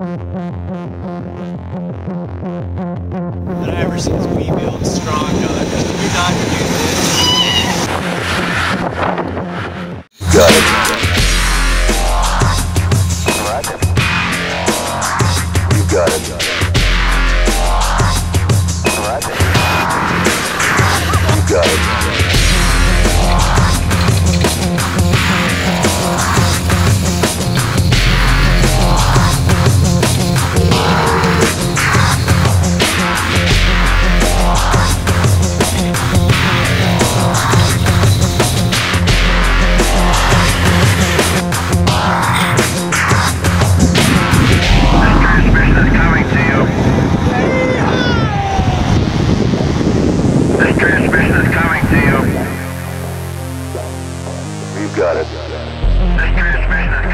And ever since we built strong dogs, we not do this. Got it. You got it. You got it.